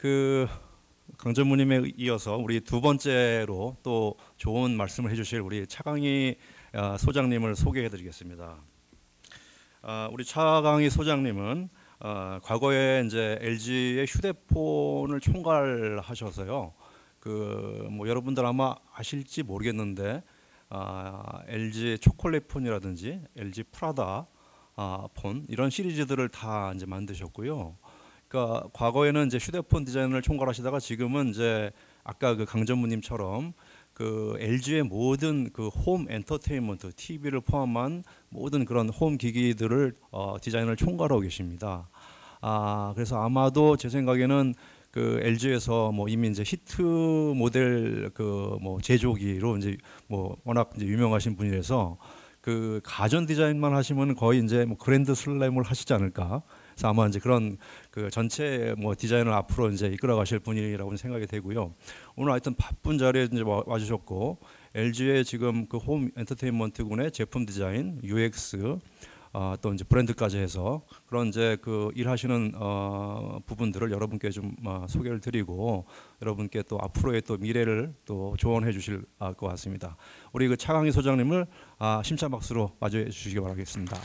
그 강전무님에 이어서 우리 두 번째로 또 좋은 말씀을 해주실 우리 차강희 아, 소장님을 소개해드리겠습니다. 아, 우리 차강희 소장님은 아, 과거에 이제 LG의 휴대폰을 총괄하셔서요. 그 뭐 여러분들 아마 아실지 모르겠는데 LG 초콜릿 폰이라든지 LG 프라다 폰 이런 시리즈들을 다 이제 만드셨고요. 그러니까 과거에는 이제 휴대폰 디자인을 총괄하시다가 지금은 이제 아까 그 강전무님처럼 그 LG의 모든 그 홈 엔터테인먼트, TV를 포함한 모든 그런 홈 기기들을 어, 디자인을 총괄하고 계십니다. 아 그래서 아마도 제 생각에는 그 LG에서 뭐 이미 이제 히트 모델 그 뭐 제조기로 이제 뭐 워낙 이제 유명하신 분이라서 그 가전 디자인만 하시면 거의 이제 뭐 그랜드 슬램을 하시지 않을까. 그래서 아마 이제 그런 그 전체 뭐 디자인을 앞으로 이제 이끌어 가실 분이라고 생각이 되고요. 오늘 하여튼 바쁜 자리에 이제 와 주셨고 LG의 지금 그 홈 엔터테인먼트군의 제품 디자인, UX 어, 또 이제 브랜드까지 해서 그런 이제 그 일하시는 어, 부분들을 여러분께 좀 어, 소개를 드리고 여러분께 또 앞으로의 또 미래를 또 조언해 주실 아, 것 같습니다. 우리 그 차강희 소장님을 아, 심찬 박수로 맞이해 주시기 바라겠습니다.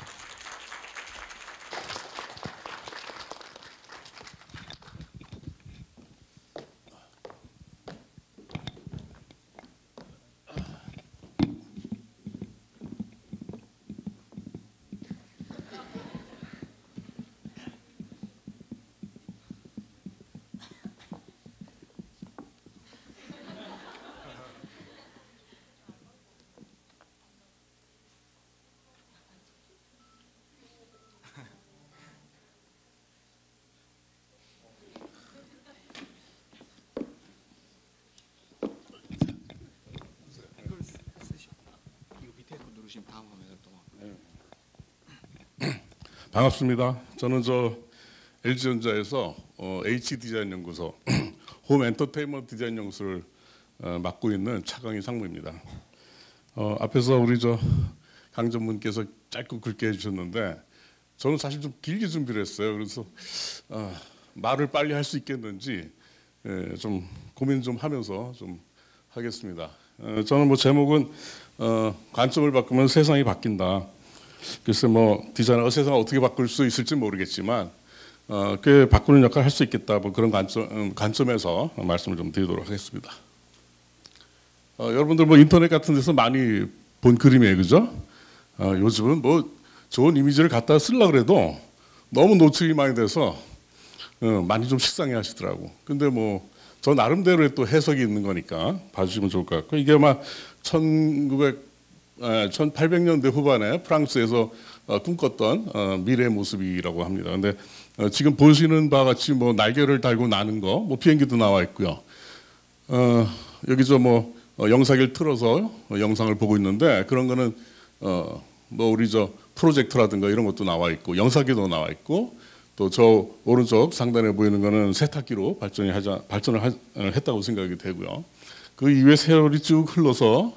반갑습니다. 저는 저 LG전자에서 어, H 디자인 연구소 홈 엔터테인먼트 디자인 연구소를 어, 맡고 있는 차강희 상무입니다. 어, 앞에서 우리 저 강 전문께서 짧고 굵게 해주셨는데 저는 사실 좀 길게 준비를 했어요. 그래서 어, 말을 빨리 할 수 있겠는지 예, 좀 고민 좀 하면서 좀 하겠습니다. 어, 저는 뭐 제목은 어, 관점을 바꾸면 세상이 바뀐다. 그래서 뭐 디자이너가 세상을 어떻게 바꿀 수 있을지 모르겠지만 어, 꽤 바꾸는 역할을 할 수 있겠다. 뭐 그런 관점, 음, 관점 에서 말씀을 좀 드리도록 하겠습니다. 어, 여러분들 뭐 인터넷 같은 데서 많이 본 그림이에요, 그죠? 어, 요즘은 뭐 좋은 이미지를 갖다 쓰려 그래도 너무 노출이 많이 돼서 어, 많이 좀 식상해 하시더라고. 근데 뭐 저 나름대로의 또 해석이 있는 거니까 봐주시면 좋을 것 같고 이게 아마 1900 1800년대 후반에 프랑스에서 어, 꿈꿨던 어, 미래의 모습이라고 합니다. 근데 어, 지금 보시는 바와 같이 뭐 날개를 달고 나는 거, 뭐 비행기도 나와 있고요. 어, 여기서 뭐 영상을 틀어서 영상을 보고 있는데 그런 거는 어, 뭐 우리 저 프로젝터라든가 이런 것도 나와 있고 영상기도 나와 있고 또 저 오른쪽 상단에 보이는 거는 세탁기로 발전이 하자 발전을 하, 했다고 생각이 되고요. 그 이후에 세월이 쭉 흘러서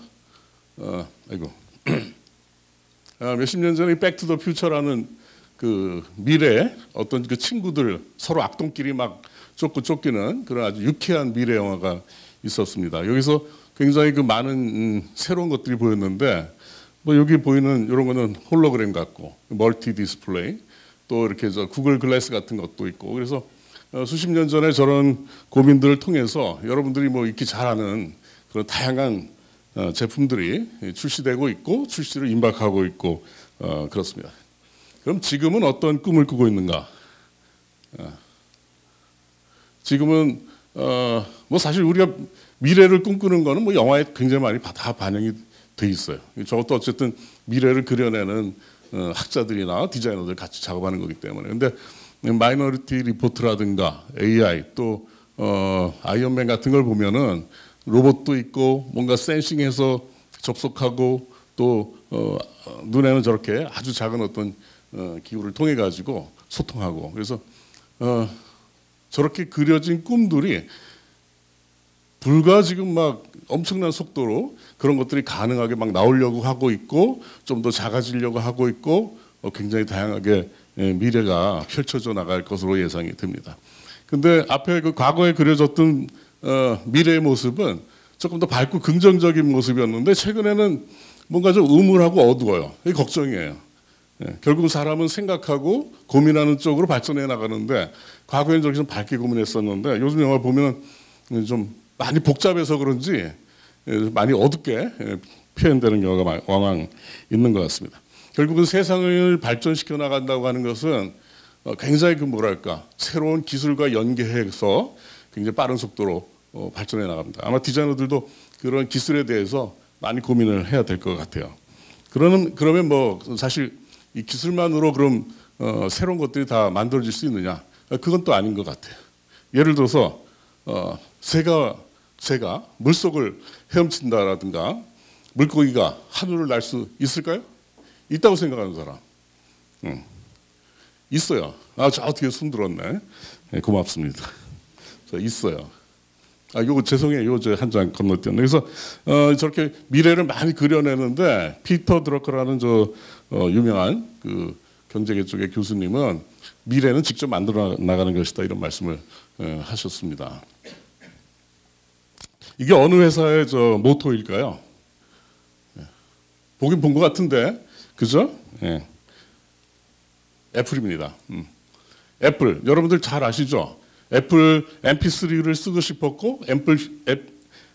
어, 아이고 아, 몇십 년 전에 Back to the Future라는 그 미래 어떤 그 친구들 서로 악동끼리 막 쫓고 쫓기는 그런 아주 유쾌한 미래 영화가 있었습니다. 여기서 굉장히 그 많은 음, 새로운 것들이 보였는데 뭐 여기 보이는 이런 거는 홀로그램 같고 multi display 또 이렇게 저 구글 글래스 같은 것도 있고 그래서 어, 수십 년 전에 저런 고민들을 통해서 여러분들이 뭐 익히 잘 아는 그런 다양한 어, 제품들이 출시되고 있고 출시를 임박하고 있고 어, 그렇습니다. 그럼 지금은 어떤 꿈을 꾸고 있는가? 어, 지금은 뭐 사실 우리가 미래를 꿈꾸는 거는 뭐 영화에 굉장히 많이 다 반영이 돼 있어요. 저것도 어쨌든 미래를 그려내는 학자들이나 디자이너들 같이 작업하는 거기 때문에. 근데 Minority Report라든가 AI 또 어, Iron Man 같은 걸 보면은 로봇도 있고 뭔가 sensing해서 접속하고 또 어, 눈에는 저렇게 아주 작은 어떤 어, 기구를 통해 가지고 소통하고 그래서 어, 저렇게 그려진 꿈들이 불과 지금 막 엄청난 속도로 그런 것들이 가능하게 막 나오려고 하고 있고 좀 더 작아지려고 하고 있고 어, 굉장히 다양하게 예, 미래가 펼쳐져 나갈 것으로 예상이 됩니다. 근데 앞에 그 과거에 그려졌던 어, 미래의 모습은 조금 더 밝고 긍정적인 모습이었는데 최근에는 뭔가 좀 우물하고 어두워요. 이게 걱정이에요. 예, 결국 사람은 생각하고 고민하는 쪽으로 발전해 나가는데 과거에는 저렇게 좀 밝게 고민했었는데 요즘 영화 보면 좀 많이 복잡해서 그런지 예, 많이 어둡게 예, 표현되는 경우가 마- 왕왕 있는 것 같습니다. 결국은 세상을 발전시켜 나간다고 하는 것은 어, 굉장히 그 뭐랄까 새로운 기술과 연계해서 굉장히 빠른 속도로 어, 발전해 나갑니다. 아마 디자이너들도 그런 기술에 대해서 많이 고민을 해야 될 것 같아요. 그러면 그러면 뭐 사실 이 기술만으로 그럼 어, 새로운 것들이 다 만들어질 수 있느냐? 어, 그건 또 아닌 것 같아요. 예를 들어서 어, 새가 새가 물속을 헤엄친다라든가 물고기가 하늘을 날 수 있을까요? 있다고 생각하는 사람. 응. 있어요. 아, 저 어떻게 손 들었네. 네, 고맙습니다. 저 있어요. 아, 요거 죄송해요. 요거 한 장 건너뛰었네. 그래서 어, 저렇게 미래를 많이 그려내는데 피터 드러커라는 저 어, 유명한 그 경제계 쪽의 교수님은 미래는 직접 만들어 나가는 것이다 이런 말씀을 어, 하셨습니다. 이게 어느 회사의 저 모토일까요? 예. 보긴 본 것 같은데, 그죠? 예. 애플입니다. 음. 애플 여러분들 잘 아시죠? 애플 MP3를 쓰고 싶었고 애플 앱,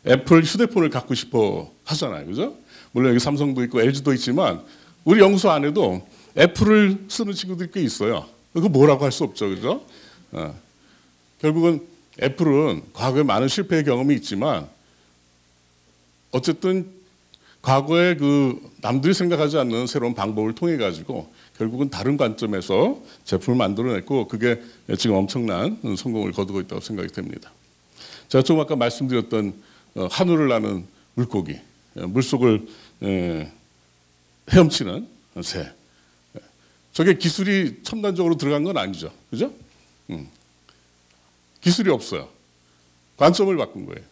애플 휴대폰을 갖고 싶어 하잖아요, 그죠? 물론 여기 삼성도 있고 LG도 있지만 우리 연구소 안에도 애플을 쓰는 친구들이 꽤 있어요. 그거 뭐라고 할 수 없죠, 그죠? 어. 결국은 애플은 과거에 많은 실패의 경험이 있지만 어쨌든 과거에 그 남들이 생각하지 않는 새로운 방법을 통해 가지고 결국은 다른 관점에서 제품을 만들어냈고 그게 지금 엄청난 성공을 거두고 있다고 생각이 됩니다. 제가 좀 아까 말씀드렸던 어, 하늘을 나는 물고기, 어, 물속을 에, 헤엄치는 새. 예. 저게 기술이 첨단적으로 들어간 건 아니죠, 그죠? 음. 기술이 없어요. 관점을 바꾼 거예요.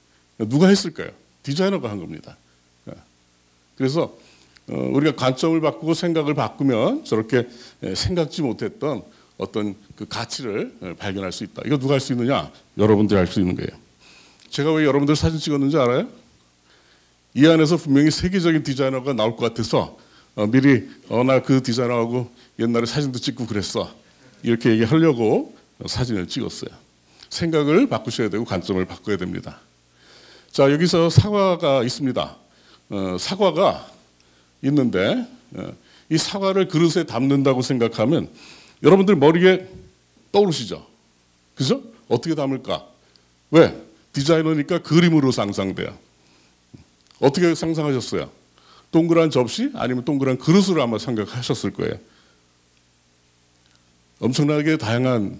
누가 했을까요? 디자이너가 한 겁니다. 예. 그래서 어, 우리가 관점을 바꾸고 생각을 바꾸면 저렇게 예, 생각지 못했던 어떤 그 가치를 예, 발견할 수 있다. 이거 누가 할 수 있느냐? 여러분들이 할 수 있는 거예요. 제가 왜 여러분들 사진 찍었는지 알아요? 이 안에서 분명히 세계적인 디자이너가 나올 것 같아서 어, 미리 어, 나 그 디자이너하고 옛날에 사진도 찍고 그랬어. 이렇게 얘기하려고 사진을 찍었어요. 생각을 바꾸셔야 되고 관점을 바꿔야 됩니다. 자 여기서 사과가 있습니다. 어, 사과가 있는데 어, 이 사과를 그릇에 담는다고 생각하면 여러분들 머리에 떠오르시죠? 그죠? 어떻게 담을까? 왜? 디자이너니까 그림으로 상상돼요. 어떻게 상상하셨어요? 동그란 접시 아니면 동그란 그릇으로 아마 생각하셨을 거예요. 엄청나게 다양한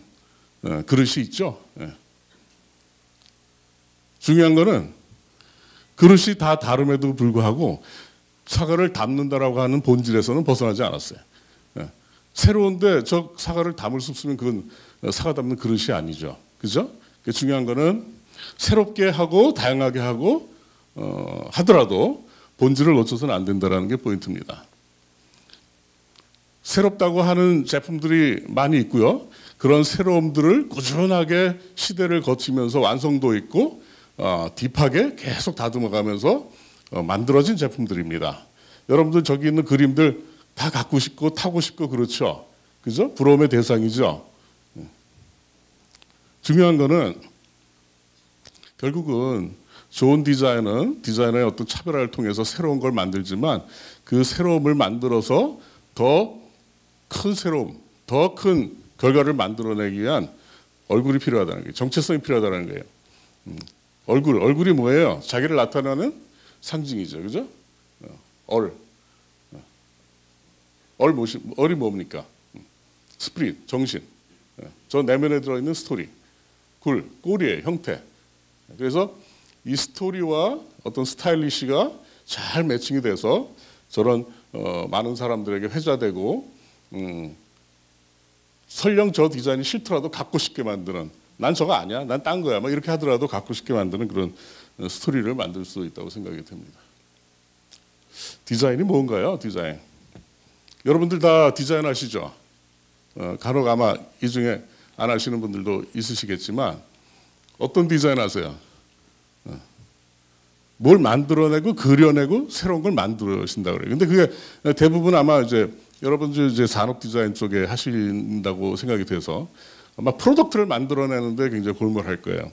어, 그릇이 있죠. 예. 중요한 거는 그릇이 다 다름에도 불구하고 사과를 담는다라고 하는 본질에서는 벗어나지 않았어요. 예. 새로운데 저 사과를 담을 수 없으면 그건 사과 담는 그릇이 아니죠. 그죠? 중요한 거는 새롭게 하고 다양하게 하고 어, 하더라도 본질을 놓쳐서는 안 된다라는 게 포인트입니다. 새롭다고 하는 제품들이 많이 있고요. 그런 새로움들을 꾸준하게 시대를 거치면서 완성도 있고 어, 딥하게 계속 다듬어가면서 어, 만들어진 제품들입니다. 여러분들 저기 있는 그림들 다 갖고 싶고 타고 싶고 그렇죠. 그죠? 부러움의 대상이죠. 중요한 거는 결국은 좋은 디자인은 디자이너의 어떤 차별화를 통해서 새로운 걸 만들지만 그 새로움을 만들어서 더 큰 새로움, 더 큰 결과를 만들어내기 위한 얼굴이 필요하다는 거예요. 정체성이 필요하다는 거예요. 음. 얼굴, 얼굴이 뭐예요? 자기를 나타내는 상징이죠, 그죠? 어, 얼, 어. 얼 뭐시, 얼이 뭡니까? 음. spirit, 정신. 어. 저 내면에 들어있는 스토리, 굴, 꼬리의 형태. 그래서 이 스토리와 어떤 stylish가 잘 matching이 돼서 저런 어, 많은 사람들에게 회자되고 음, 설령 저 디자인이 싫더라도 갖고 싶게 만드는 난 저거 아니야 난 딴 거야 막 이렇게 하더라도 갖고 싶게 만드는 그런 어, 스토리를 만들 수 있다고 생각이 됩니다. 디자인이 뭔가요? 디자인. 여러분들 다 디자인 하시죠? 어, 간혹 아마 이 중에 안 하시는 분들도 있으시겠지만 어떤 디자인 하세요? 어, 뭘 만들어내고 그려내고 새로운 걸 만들어신다 그래요. 근데 그게 대부분 아마 이제 여러분들 이제 산업 디자인 쪽에 하신다고 생각이 돼서 아마 product를 만들어내는데 굉장히 골몰할 거예요.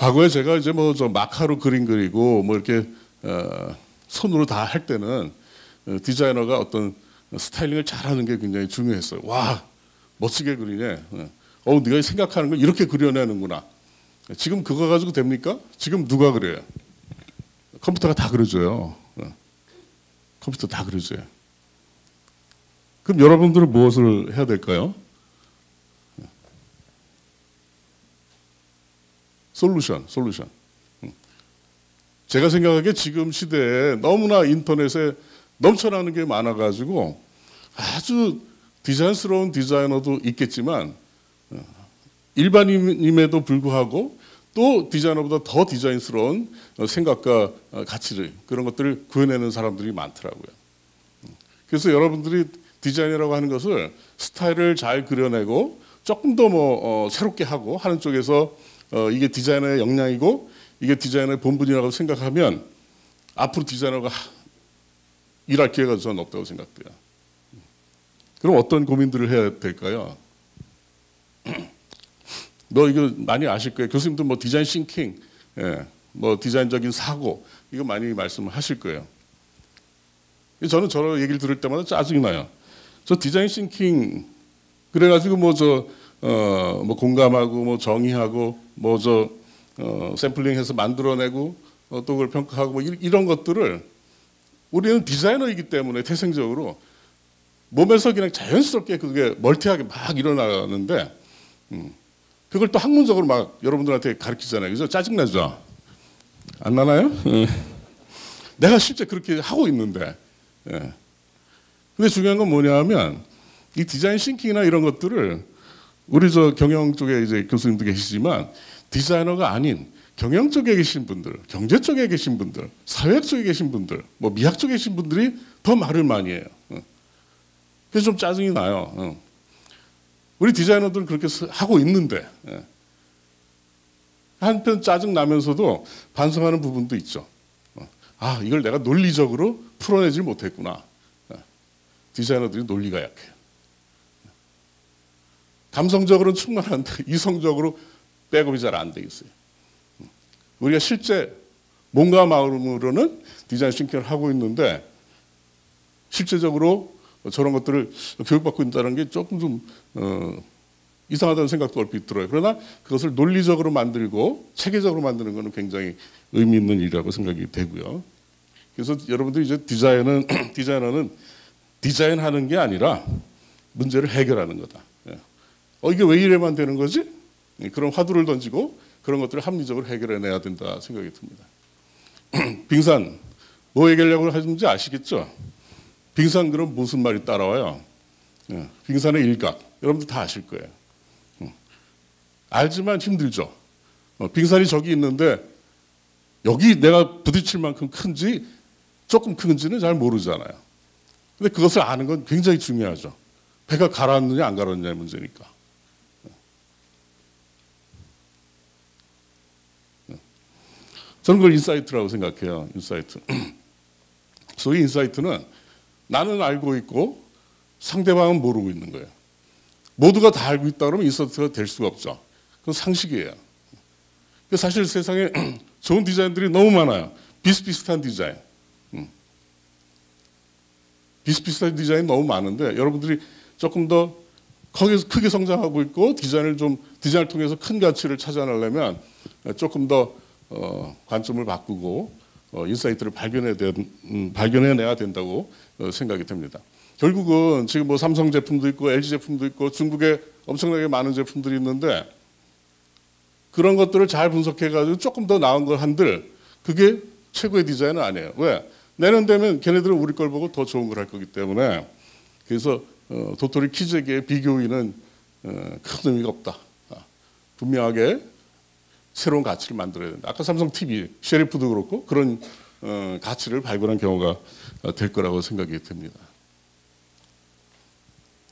과거에 제가 이제 뭐 저 marker로 그림 그리고 뭐 이렇게 어, 손으로 다 할 때는 어, 디자이너가 어떤 styling을 잘하는 게 굉장히 중요했어요. 와 멋지게 그리네. 어, 네가 생각하는 걸 이렇게 그려내는구나. 지금 그거 가지고 됩니까? 지금 누가 그래요? 컴퓨터가 다 그려줘요. 어. 컴퓨터 다 그려줘요. 그럼 여러분들은 무엇을 해야 될까요? 솔루션, 솔루션. 음. 제가 생각하기에 지금 시대에 너무나 인터넷에 넘쳐나는 게 많아가지고 아주 디자인스러운 디자이너도 있겠지만 어, 일반인임에도 불구하고 또 디자이너보다 더 디자인스러운 어, 생각과 어, 가치를 그런 것들을 구해내는 사람들이 많더라고요. 음. 그래서 여러분들이 디자인이라고 하는 것을 스타일을 잘 그려내고 조금 더 뭐 새롭게 하고 하는 쪽에서 이게 디자이너의 역량이고 이게 디자이너의 본분이라고 생각하면 앞으로 디자이너가 일할 기회가 저는 없다고 생각돼요. 그럼 어떤 고민들을 해야 될까요? 너 이거 많이 아실 거예요. 교수님도 뭐 design thinking, 예, 뭐 디자인적인 사고 이거 많이 말씀하실 거예요. 저는 저런 얘기를 들을 때마다 짜증이 나요. 저 design thinking 그래가지고 뭐 저 어, 뭐 공감하고 뭐 정의하고 뭐 저 어, 샘플링해서 만들어내고 어, 또 그걸 평가하고 뭐 이런 것들을 우리는 디자이너이기 때문에 태생적으로 몸에서 그냥 자연스럽게 그게 멀티하게 막 일어나는데 음, 그걸 또 학문적으로 막 여러분들한테 가르치잖아요. 그죠? 짜증나죠? 안 나나요? 예. 내가 실제 그렇게 하고 있는데. 예. 근데 중요한 건 뭐냐 하면 이 디자인 싱킹이나 이런 것들을 우리 저 경영 쪽에 이제 교수님도 계시지만 디자이너가 아닌 경영 쪽에 계신 분들, 경제 쪽에 계신 분들, 사회학 쪽에 계신 분들, 뭐 미학 쪽에 계신 분들이 더 말을 많이 해요. 어. 그래서 좀 짜증이 나요. 어. 우리 디자이너들은 그렇게 하고 있는데 예. 한편 짜증 나면서도 반성하는 부분도 있죠. 어. 아 이걸 내가 논리적으로 풀어내질 못했구나. 디자이너들이 논리가 약해요. 감성적으로는 충만한데 이성적으로 백업이 잘 안 돼 있어요. 우리가 실제 몸과 마음으로는 디자인 싱킹을 하고 있는데 실제적으로 저런 것들을 교육받고 있다는 게 조금 좀 어, 이상하다는 생각도 얼핏 들어요. 그러나 그것을 논리적으로 만들고 체계적으로 만드는 것은 굉장히 의미 있는 일이라고 생각이 되고요. 그래서 여러분들 이제 디자인은 디자이너는 디자인하는 게 아니라 문제를 해결하는 거다. 예. 어 이게 왜 이래만 되는 거지? 예, 그런 화두를 던지고 그런 것들을 합리적으로 해결해내야 된다 생각이 듭니다. 빙산 뭐 얘기하려고 하는지 아시겠죠? 빙산 그럼 무슨 말이 따라와요? 예, 빙산의 일각 여러분들 다 아실 거예요. 알지만 힘들죠. 어, 빙산이 저기 있는데 여기 내가 부딪힐 만큼 큰지 조금 큰지는 잘 모르잖아요. 근데 그것을 아는 건 굉장히 중요하죠. 배가 가라앉느냐 안 가라앉느냐의 문제니까. 저는 그걸 insight라고 생각해요. insight. 소위 insight는 나는 알고 있고 상대방은 모르고 있는 거예요. 모두가 다 알고 있다 그러면 insight가 될 수가 없죠. 그건 상식이에요. 사실 세상에 좋은 디자인들이 너무 많아요. 비슷비슷한 디자인. 음. 비슷비슷한 디자인 너무 많은데 여러분들이 조금 더 크게 성장하고 있고 디자인을 좀 디자인을 통해서 큰 가치를 찾아내려면 조금 더 어, 관점을 바꾸고 어, insight를 발견해 음, 발견해내야 된다고 어, 생각이 됩니다. 결국은 지금 뭐 삼성 제품도 있고 LG 제품도 있고 중국에 엄청나게 많은 제품들이 있는데 그런 것들을 잘 분석해가지고 조금 더 나은 걸 한들 그게 최고의 디자인은 아니에요. 왜? 내년 되면 걔네들은 우리 걸 보고 더 좋은 걸 할 거기 때문에 그래서 어, 도토리 키즈에게 비교인은 어, 큰 의미가 없다. 아, 분명하게 새로운 가치를 만들어야 된다. 아까 삼성 TV, 셰리프도 그렇고 그런 어, 가치를 발굴한 경우가 어, 될 거라고 생각이 듭니다.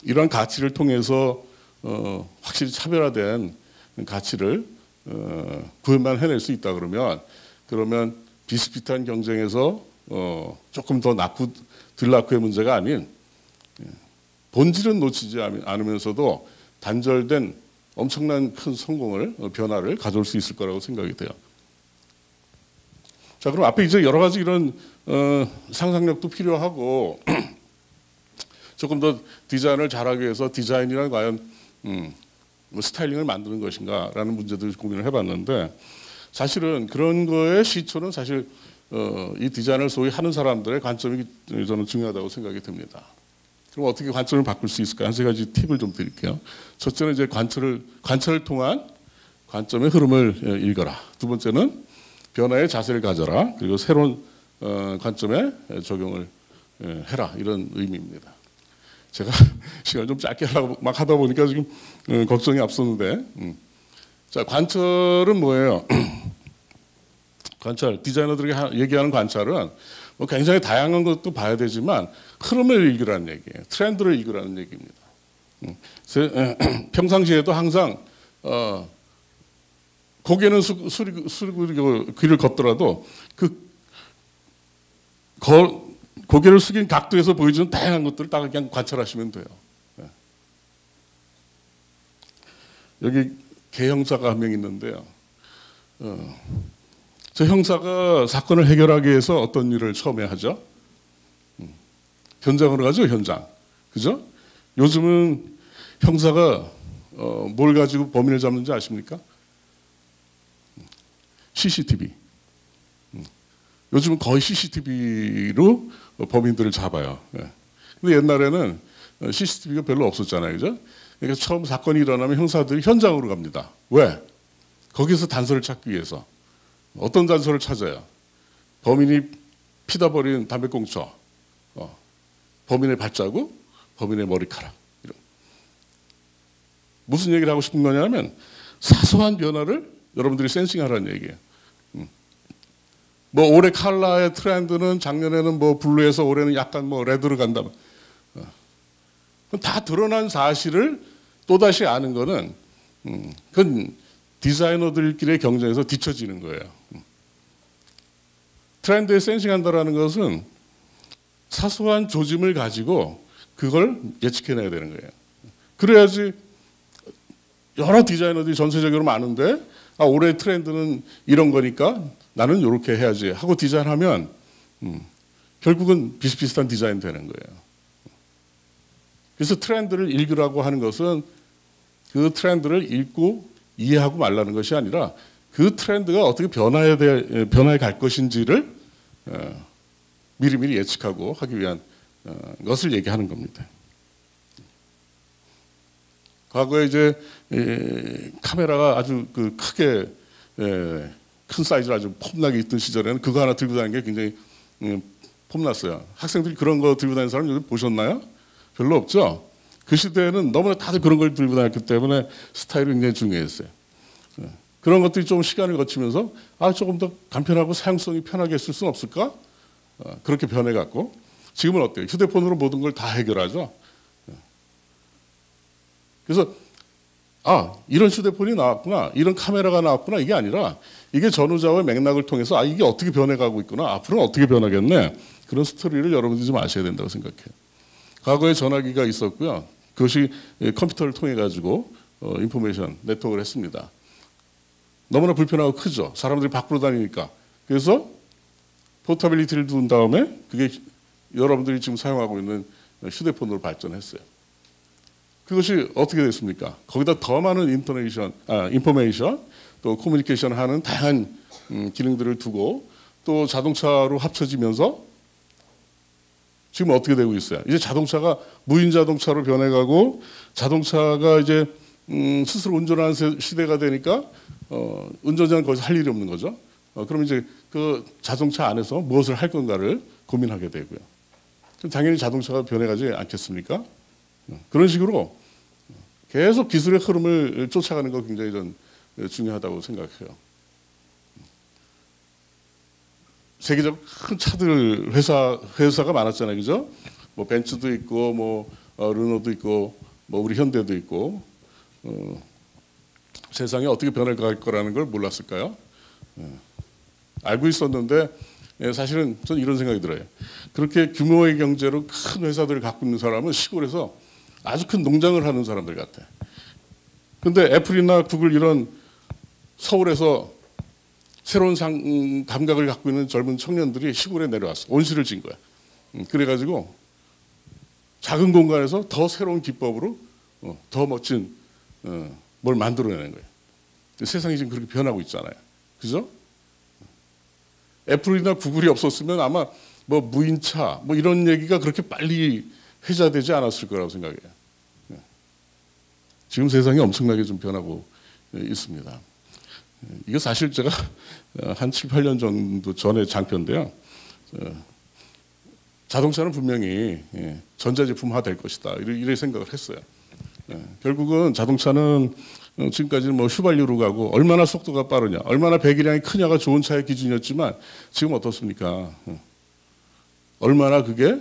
이러한 가치를 통해서 어, 확실히 차별화된 가치를 어, 구현만 해낼 수 있다 그러면 그러면 비슷비슷한 경쟁에서 어, 조금 더덜 낳고의 문제가 아닌 예, 본질은 놓치지 않- 않으면서도 단절된 엄청난 큰 성공을 어, 변화를 가져올 수 있을 거라고 생각이 돼요. 자 그럼 앞에 이제 여러 가지 이런 어, 상상력도 필요하고 조금 더 디자인을 잘하기 위해서 디자인이란 과연 음, 뭐 스타일링을 만드는 것인가라는 문제도 고민을 해봤는데 사실은 그런 거의 시초는 사실 어, 이 디자인을 소위 하는 사람들의 관점이 저는 중요하다고 생각이 듭니다. 그럼 어떻게 관점을 바꿀 수 있을까? 한 세 가지 팁을 좀 드릴게요. 첫째는 이제 관찰을 관찰을 통한 관점의 흐름을 예, 읽어라. 두 번째는 변화의 자세를 가져라. 그리고 새로운 어, 관점에 적용을 예, 해라. 이런 의미입니다. 제가 시간 좀 짧게 하려고 막 하다 보니까 지금 어, 걱정이 앞섰는데, 음. 자 관찰은 뭐예요? 관찰 디자이너들이 하- 얘기하는 관찰은 뭐 굉장히 다양한 것도 봐야 되지만 흐름을 읽으라는 얘기예요. 트렌드를 읽으라는 얘기입니다. 음. 평상시에도 항상 어, 고개는 수리고 귀를 걷더라도 그 거, 고개를 숙인 각도에서 보여주는 다양한 것들을 다 그냥 관찰하시면 돼요. 예. 여기 개 형사가 한 명 있는데요. 어, 저 형사가 사건을 해결하기 위해서 어떤 일을 처음에 하죠? 음, 현장으로 가죠, 현장. 그죠? 요즘은 형사가 어, 뭘 가지고 범인을 잡는지 아십니까? CCTV. 음. 요즘은 거의 CCTV로 범인들을 잡아요. 예. 근데 옛날에는 CCTV가 별로 없었잖아요. 그죠? 그러니까 처음 사건이 일어나면 형사들이 현장으로 갑니다. 왜? 거기서 단서를 찾기 위해서. 어떤 단서를 찾아요? 범인이 피다 버린 담배꽁초, 어, 범인의 발자국, 범인의 머리카락. 이런. 무슨 얘기를 하고 싶은 거냐면 사소한 변화를 여러분들이 sensing하라는 얘기예요. 음. 뭐 올해 칼라의 트렌드는 작년에는 뭐 blue에서 올해는 약간 뭐 red로 간다. 어. 그건 다 드러난 사실을 또다시 아는 거는 음, 그건 디자이너들끼리의 경쟁에서 뒤처지는 거예요. 음. 트렌드에 센싱한다라는 것은 사소한 조짐을 가지고 그걸 예측해내야 되는 거예요. 그래야지 여러 디자이너들이 전세적으로 많은데 아, 올해 트렌드는 이런 거니까 나는 이렇게 해야지 하고 디자인하면 음, 결국은 비슷비슷한 디자인 되는 거예요. 그래서 트렌드를 읽으라고 하는 것은 그 트렌드를 읽고 이해하고 말라는 것이 아니라 그 트렌드가 어떻게 변화해 돼, 변화해 갈 것인지를 어, 미리미리 예측하고 하기 위한 어, 것을 얘기하는 겁니다. 과거에 이제 에, 카메라가 아주 그 크게 에, 큰 사이즈로 아주 폼나게 있던 시절에는 그거 하나 들고 다니는 게 굉장히 음, 폼났어요. 학생들이 그런 거 들고 다니는 사람 요즘 보셨나요? 별로 없죠. 그 시대에는 너무나 다들 그런 걸 들고 다녔기 때문에 스타일이 굉장히 중요했어요. 예. 그런 것들이 좀 시간을 거치면서 아 조금 더 간편하고 사용성이 편하게 쓸 수는 없을까? 어, 그렇게 변해갔고 지금은 어때요? 휴대폰으로 모든 걸 다 해결하죠. 예. 그래서 아 이런 휴대폰이 나왔구나, 이런 카메라가 나왔구나 이게 아니라 이게 전후좌우의 맥락을 통해서 아 이게 어떻게 변해가고 있구나, 앞으로는 어떻게 변하겠네 그런 스토리를 여러분들이 좀 아셔야 된다고 생각해요. 과거에 전화기가 있었고요. 그것이 예, 컴퓨터를 통해 가지고 어, information network를 했습니다. 너무나 불편하고 크죠. 사람들이 밖으로 다니니까. 그래서 portability를 둔 다음에 그게 여러분들이 지금 사용하고 있는 휴대폰으로 발전했어요. 그것이 어떻게 됐습니까? 거기다 더 많은 internation, 아, information, 또 커뮤니케이션 하는 다양한 음, 기능들을 두고 또 자동차로 합쳐지면서 지금 어떻게 되고 있어요? 이제 자동차가 무인 자동차로 변해가고 자동차가 이제 음, 스스로 운전하는 세- 시대가 되니까 어, 운전자는 거기서 할 일이 없는 거죠. 어, 그럼 이제 그 자동차 안에서 무엇을 할 건가를 고민하게 되고요. 그럼 당연히 자동차가 변해가지 않겠습니까? 그런 식으로 계속 기술의 흐름을 쫓아가는 거 굉장히 전 중요하다고 생각해요. 세계적 큰 차들 회사 회사가 많았잖아요, 그죠? 뭐 벤츠도 있고 뭐 어, 르노도 있고 뭐 우리 현대도 있고 어, 세상이 어떻게 변할 거라는 걸 몰랐을까요? 예. 알고 있었는데 예, 사실은 저는 이런 생각이 들어요. 그렇게 규모의 경제로 큰 회사들을 갖고 있는 사람은 시골에서 아주 큰 농장을 하는 사람들 같아. 근데 애플이나 구글 이런 서울에서 새로운 상, 음, 감각을 갖고 있는 젊은 청년들이 시골에 내려왔어. 온실을 진 거야. 음, 그래가지고 작은 공간에서 더 새로운 기법으로 어, 더 멋진 어, 뭘 만들어내는 거예요. 세상이 지금 그렇게 변하고 있잖아요. 그죠? 애플이나 구글이 없었으면 아마 뭐 무인차 뭐 이런 얘기가 그렇게 빨리 회자되지 않았을 거라고 생각해요. 예. 지금 세상이 엄청나게 좀 변하고 예, 있습니다. 예, 이거 사실 제가 어, 한 7, 8년 정도 전에 장편인데요. 어, 자동차는 분명히 전자제품화 될 것이다. 이렇게 생각을 했어요. 결국은 자동차는 어, 지금까지는 뭐 휘발유로 가고 얼마나 속도가 빠르냐, 얼마나 배기량이 크냐가 좋은 차의 기준이었지만 지금 어떻습니까? 어. 얼마나 그게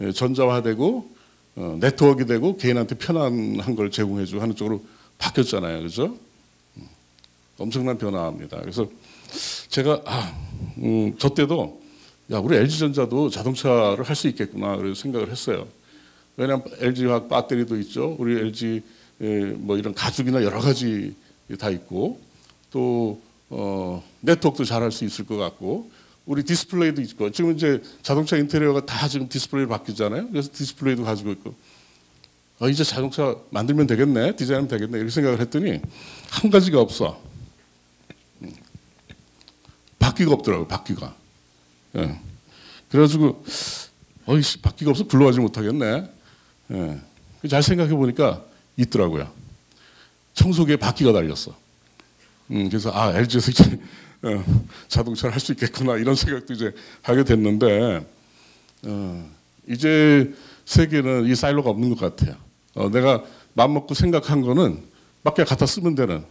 예, 전자화되고 어, 네트워크가 되고 개인한테 편안한 걸 제공해주고 하는 쪽으로 바뀌었잖아요, 그죠? 음, 엄청난 변화입니다. 그래서 제가 아, 음, 저 때도 야 우리 LG전자도 자동차를 할 수 있겠구나 그래서 생각을 했어요. 왜냐하면 LG화학 배터리도 있죠. 우리 LG 예, 뭐 이런 가죽이나 여러 가지 다 있고 또 어, 네트워크도 잘 할 수 있을 것 같고 우리 디스플레이도 있고 지금 이제 자동차 인테리어가 다 지금 디스플레이로 바뀌잖아요. 그래서 디스플레이도 가지고 있고 어, 이제 자동차 만들면 되겠네, 디자인하면 되겠네 이렇게 생각을 했더니 한 가지가 없어. 음. 바퀴가 없더라고, 바퀴가. 예. 그래가지고 어이씨 바퀴가 없어 굴러가지 못하겠네. 예. 잘 생각해 보니까 있더라고요. 청소기에 바퀴가 달렸어. 음, 그래서 아 LG에서 이제 어, 자동차를 할 수 있겠구나 이런 생각도 이제 하게 됐는데 어, 이제 세계는 이 사일로가 없는 것 같아요. 어, 내가 마음 먹고 생각한 거는 밖에 갖다 쓰면 되는 어,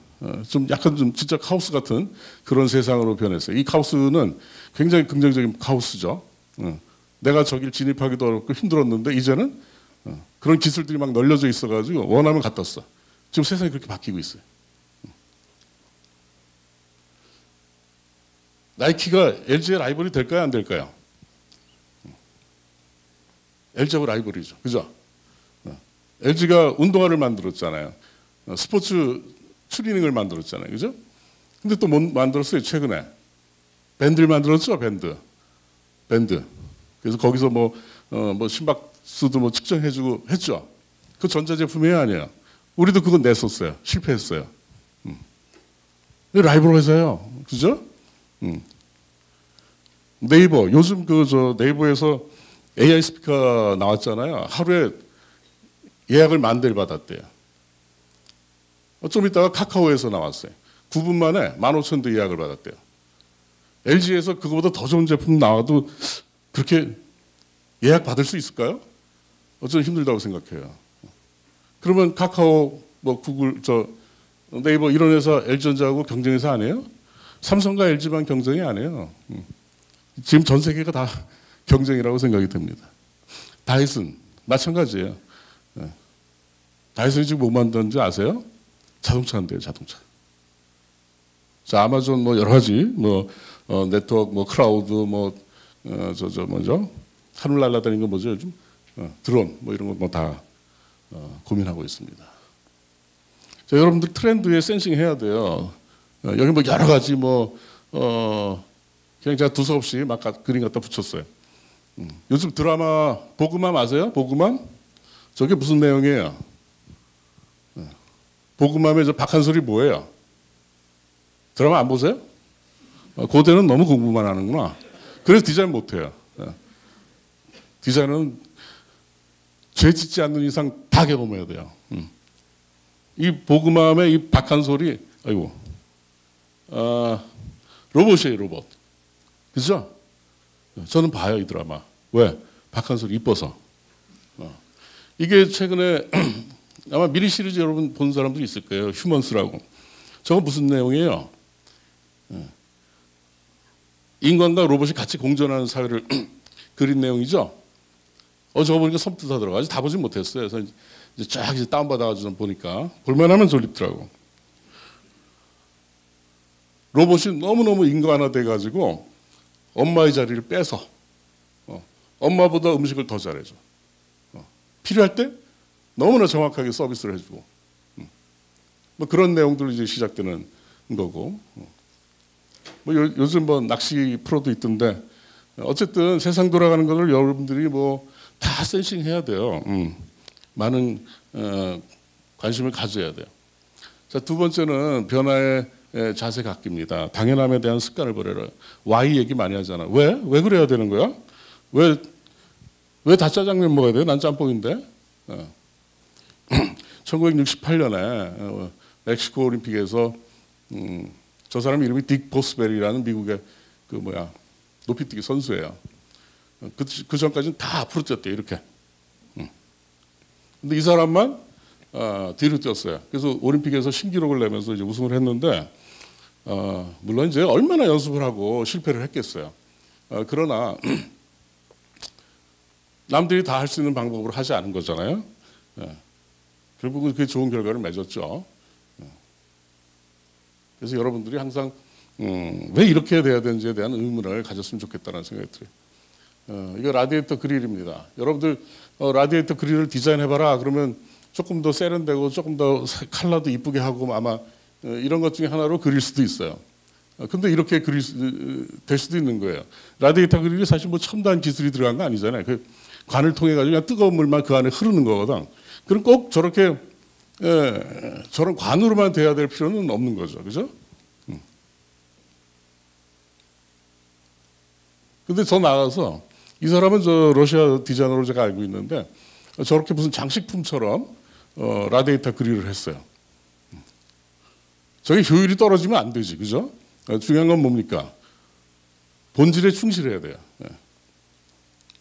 좀 약간 좀 진짜 카오스 같은 그런 세상으로 변했어요. 이 카오스는 굉장히 긍정적인 카오스죠. 어, 내가 저길 진입하기도 어렵고 힘들었는데 이제는 어, 그런 기술들이 막 널려져 있어가지고 원하면 갖다 써. 지금 세상이 그렇게 바뀌고 있어요. 나이키가 LG의 라이벌이 될까요? 안 될까요? LG하고 라이벌이죠. 그죠? LG가 운동화를 만들었잖아요. 스포츠 추리닝을 만들었잖아요. 그죠? 근데 또 뭐 만들었어요, 최근에. 밴드를 만들었죠, 밴드. 밴드. 그래서 거기서 뭐, 어, 뭐 심박수도 뭐 측정해주고 했죠. 그 전자제품이 아니에요. 우리도 그건 냈었어요. 실패했어요. 음. 라이벌 회사예요. 그죠? 음. 네이버 요즘 그 저 네이버에서 AI 스피커 나왔잖아요. 하루에 예약을 만 대를 받았대요. 좀 있다가 카카오에서 나왔어요. 9분 만에 15,000대 예약을 받았대요. LG에서 그거보다 더 좋은 제품 나와도 그렇게 예약 받을 수 있을까요? 어쩌면 힘들다고 생각해요. 그러면 카카오, 뭐 구글, 저 네이버 이런 회사 LG전자하고 경쟁해서 안 해요? 삼성과 LG만 경쟁이 안 해요. 음. 지금 전 세계가 다 경쟁이라고 생각이 듭니다. 다이슨 마찬가지예요. 네. 다이슨이 지금 뭐 만드는지 아세요? 자동차인데요, 자동차. 자, 아마존 뭐 여러 가지 뭐 어, 네트워크, 뭐 클라우드, 뭐 저저 어, 뭐죠? 하늘 날아다니는 거 뭐죠 요즘? 어, 드론 뭐 이런 거 뭐다 어, 고민하고 있습니다. 자, 여러분들 트렌드에 센싱 해야 돼요. 어, 여기 뭐 여러 가지 뭐 어, 그냥 제가 두서없이 막 그림 갖다 붙였어요. 음. 요즘 드라마 보그맘 아세요? 보그맘? 저게 무슨 내용이에요? 어. 보그맘의 저 박한솔이 뭐예요? 드라마 안 보세요? 어, 고대는 너무 공부만 하는구나. 그래서 디자인 못해요. 어. 디자인은 죄 짓지 않는 이상 다 경험해야 돼요. 음. 이 보그맘의 이 박한솔이 아이고 아, 로봇이에요 로봇. 그죠? 저는 봐요 이 드라마. 왜? 박한솔 이뻐서. 어. 이게 최근에 아마 미리 시리즈 여러분 본 사람들이 있을 거예요. 휴먼스라고. 저거 무슨 내용이에요? 예. 인간과 로봇이 같이 공존하는 사회를 그린 내용이죠. 어 저거 보니까 섬뜩하더라고. 아직 다 보진 못했어요. 그래서 이제 쫙 이제 다운받아가지고 좀 보니까 볼만하면 졸립더라고. 로봇이 너무너무 인간화 돼 가지고 엄마의 자리를 빼서 어, 엄마보다 음식을 더 잘해줘. 어, 필요할 때 너무나 정확하게 서비스를 해주고 음. 뭐 그런 내용들 이제 시작되는 거고 어. 뭐 요, 요즘 뭐 낚시 프로도 있던데 어쨌든 세상 돌아가는 것을 여러분들이 뭐 다 센싱해야 돼요. 음. 많은 어, 관심을 가져야 돼요. 자, 두 번째는 변화의 에, 자세 갖기입니다. 당연함에 대한 습관을 버려라. Y 얘기 많이 하잖아. 왜? 왜 그래야 되는 거야? 왜, 왜 다 짜장면 먹어야 돼? 난 짬뽕인데. 어. 1968년에 어, 멕시코 올림픽에서 음, 저 사람 이름이 딕 보스벨이라는 미국의 그 뭐야 높이뛰기 선수예요. 어, 그, 그 전까지는 다 앞으로 뛰었대 이렇게. 음. 근데 이 사람만 어, 뒤로 뛰었어요. 그래서 올림픽에서 신기록을 내면서 이제 우승을 했는데 어, 물론 이제 얼마나 연습을 하고 실패를 했겠어요. 어, 그러나 남들이 다 할 수 있는 방법으로 하지 않은 거잖아요. 예. 결국은 그게 좋은 결과를 맺었죠. 예. 그래서 여러분들이 항상 음, 왜 이렇게 돼야 되는지에 대한 의문을 가졌으면 좋겠다는 생각이 들어요. 어, 이거 라디에이터 그릴입니다. 여러분들 어, 라디에이터 그릴을 디자인해봐라. 그러면 조금 더 세련되고 조금 더 컬러도 이쁘게 하고 아마 어, 이런 것 중에 하나로 그릴 수도 있어요. 어, 근데 이렇게 그릴 수, 될 수도 있는 거예요. 라디에이터 그릴이 사실 뭐 첨단 기술이 들어간 거 아니잖아요. 그 관을 통해 가지고 그냥 뜨거운 물만 그 안에 흐르는 거거든. 그럼 꼭 저렇게 예, 저런 관으로만 돼야 될 필요는 없는 거죠. 그죠? 음. 근데 더 나아가서 이 사람은 저 러시아 디자이너로 제가 알고 있는데 저렇게 무슨 장식품처럼 어, 라디에이터 그릴을 했어요. 저게 효율이 떨어지면 안 되지, 그죠? 어, 중요한 건 뭡니까? 본질에 충실해야 돼요. 예.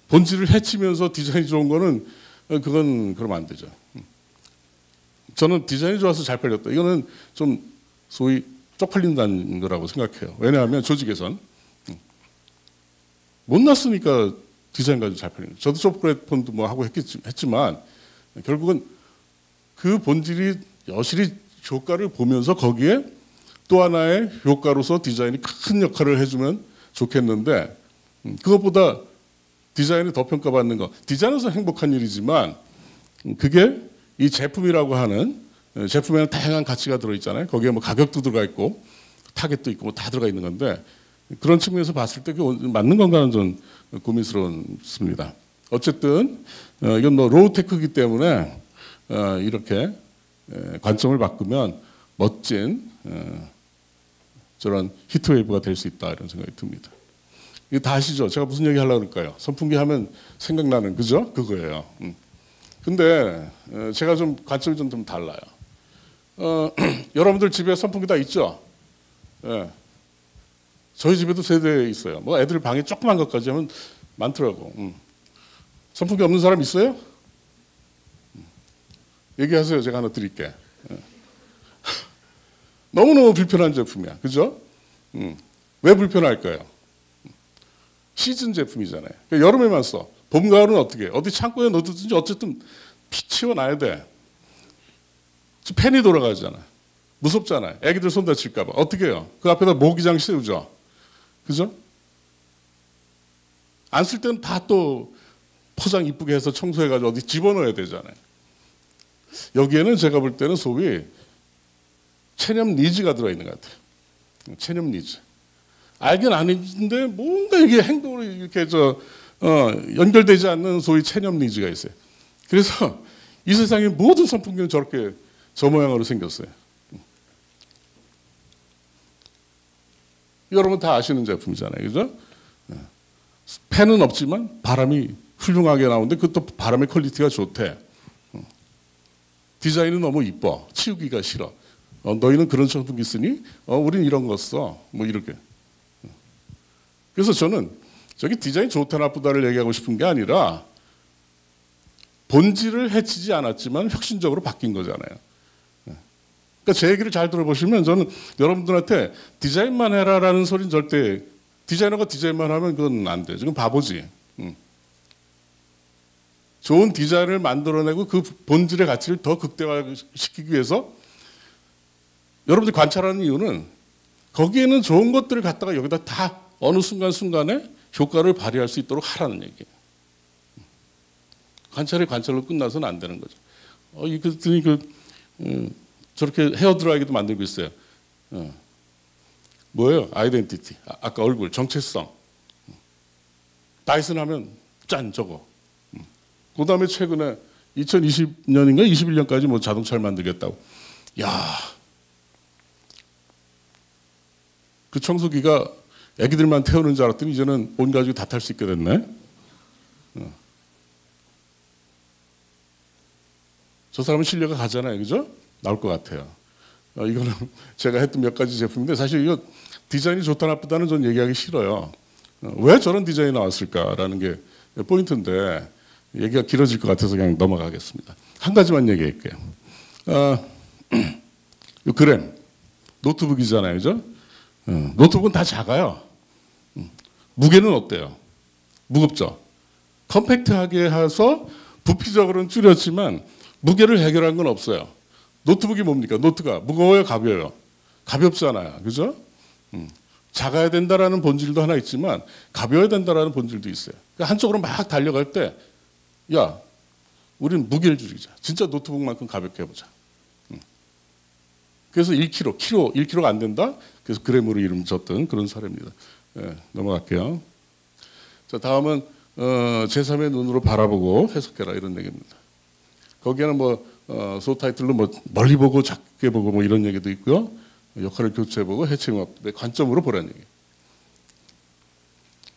본질을 해치면서 디자인이 좋은 거는 어, 그건 그러면 안 되죠. 음. 저는 디자인이 좋아서 잘 팔렸다. 이거는 좀 소위 쪽팔린다는 거라고 생각해요. 왜냐하면 조직에선 음. 못 났으니까 디자인 가지고 잘 팔리는. 저도 소프트폰도 뭐 하고 했겠지, 했지만 결국은 그 본질이 여실히 효과를 보면서 거기에 또 하나의 효과로서 디자인이 큰 역할을 해주면 좋겠는데 음, 그것보다 디자인이 더 평가받는 거 디자인에서 행복한 일이지만 음, 그게 이 제품이라고 하는 어, 제품에는 다양한 가치가 들어있잖아요. 거기에 뭐 가격도 들어가 있고 타겟도 있고 뭐 다 들어가 있는 건데 그런 측면에서 봤을 때 그게 맞는 건가는 좀 고민스럽습니다. 어쨌든 어, 이건 뭐 low-tech이기 때문에 어, 이렇게 관점을 바꾸면 멋진 저런 heat wave가 될 수 있다 이런 생각이 듭니다. 이거 다 아시죠? 제가 무슨 얘기 하려고 그럴까요? 선풍기 하면 생각나는 그죠? 그거예요. 음. 근데 제가 좀 관점이 좀, 좀 달라요. 어, 여러분들 집에 선풍기 다 있죠? 예. 저희 집에도 세 대 있어요. 뭐 애들 방에 조그만 것까지 하면 많더라고. 음. 선풍기 없는 사람 있어요? 음. 얘기하세요. 제가 하나 드릴게. 예. 너무너무 불편한 제품이야. 그죠? 음. 왜 불편할까요? 시즌 제품이잖아요. 그러니까 여름에만 써. 봄, 가을은 어떻게 해? 어디 창고에 넣든지 어쨌든 피 치워놔야 돼. 팬이 돌아가잖아. 무섭잖아요. 애기들 손 다칠까 봐. 어떻게 해요? 그 앞에다 모기장 씌우죠. 그죠? 안 쓸 때는 다 또 포장 이쁘게 해서 청소해가지고 어디 집어넣어야 되잖아요. 여기에는 제가 볼 때는 소위 체념 needs가 들어있는 것 같아요. 체념 니즈. 알긴 아는데 뭔가 이게 행동으로 이렇게 저 어, 연결되지 않는 소위 체념 needs가 있어요. 그래서 이 세상의 모든 선풍기는 저렇게 저 모양으로 생겼어요. 여러분 다 아시는 제품이잖아요. 그죠? 팬은 없지만 바람이 훌륭하게 나오는데 그것도 바람의 quality가 좋대. 디자인은 너무 이뻐. 치우기가 싫어. 어, 너희는 그런 선풍기 쓰니? 어, 우린 이런 거 써. 뭐 이렇게. 그래서 저는 저기 디자인 좋다 나쁘다를 얘기하고 싶은 게 아니라 본질을 해치지 않았지만 혁신적으로 바뀐 거잖아요. 예. 그러니까 제 얘기를 잘 들어보시면 저는 여러분들한테 디자인만 해라라는 소리는 절대 디자이너가 디자인만 하면 그건 안 돼. 지금 바보지. 음. 좋은 디자인을 만들어내고 그 본질의 가치를 더 극대화시키기 위해서 여러분들이 관찰하는 이유는 거기에는 좋은 것들을 갖다가 여기다 다 어느 순간순간에 효과를 발휘할 수 있도록 하라는 얘기예요. 관찰이 관찰로 끝나서는 안 되는 거죠. 어, 이그 그, 음, 저렇게 헤어 드라이기도 만들고 있어요. 어. 뭐예요? 아이덴티티. 아, 까 얼굴, 정체성. 다이슨 하면 짠 저거. 음. 그 다음에 최근에 2020년인가 21년까지 뭐 자동차를 만들겠다고. 야, 그 청소기가 애기들만 태우는 줄 알았더니 이제는 온 가족이 다 탈 수 있게 됐네. 어. 저 사람은 실력이 가잖아요, 그죠? 나올 것 같아요. 어, 이거는 제가 했던 몇 가지 제품인데 사실 이거 디자인이 좋다 나쁘다는 전 얘기하기 싫어요. 어, 왜 저런 디자인이 나왔을까라는 게 포인트인데 얘기가 길어질 것 같아서 그냥 넘어가겠습니다. 한 가지만 얘기할게요. 어, 그램 노트북이잖아요, 그죠? 어, 노트북은 다 작아요. 음, 무게는 어때요? 무겁죠? 컴팩트하게 해서 부피적으로는 줄였지만 무게를 해결한 건 없어요. 노트북이 뭡니까? 노트가 무거워요, 가벼워요? 가볍잖아요. 그죠? 음, 작아야 된다라는 본질도 하나 있지만 가벼워야 된다라는 본질도 있어요. 그러니까 한쪽으로 막 달려갈 때, 야, 우리는 무게를 줄이자. 진짜 노트북만큼 가볍게 해보자. 음. 그래서 1kg, 키로, 1kg가 안 된다? 그래서 그램으로 이름 졌던 그런 사례입니다. 예, 넘어갈게요. 자, 다음은 어, 제3의 눈으로 바라보고 해석해라 이런 얘기입니다. 거기에는 뭐 어, 소타이틀로 뭐 멀리 보고 작게 보고 뭐 이런 얘기도 있고요. 역할을 교체해보고 해체음악의 관점으로 보라는 얘기.